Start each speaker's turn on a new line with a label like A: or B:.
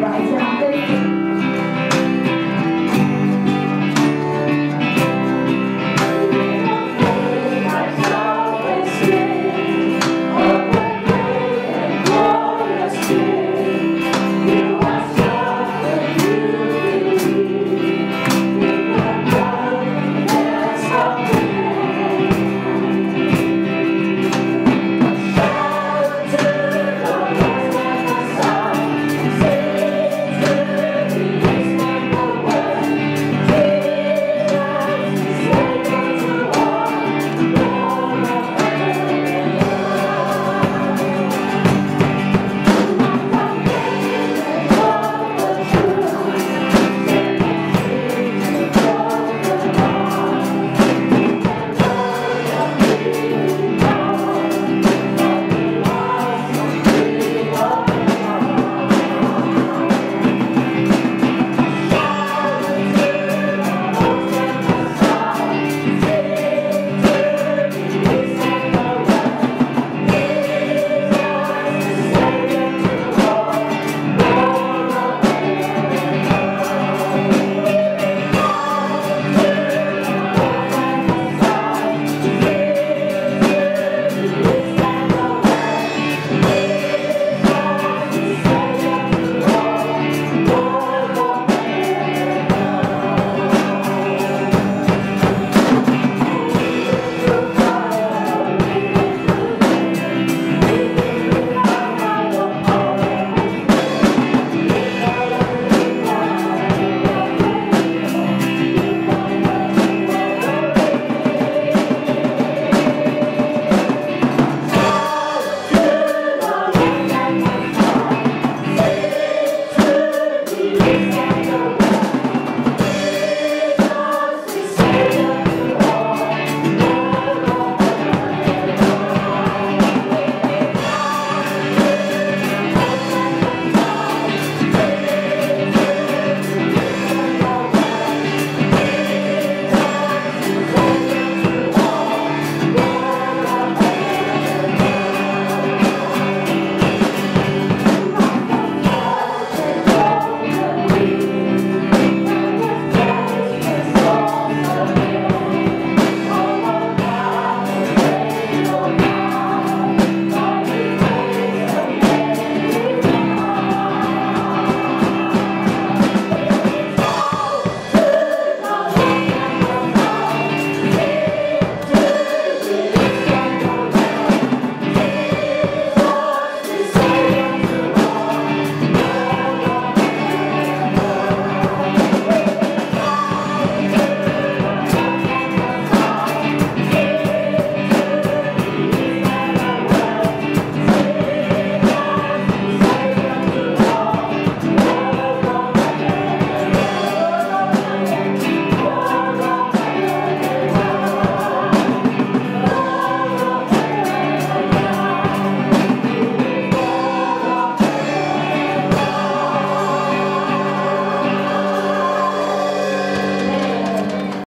A: right after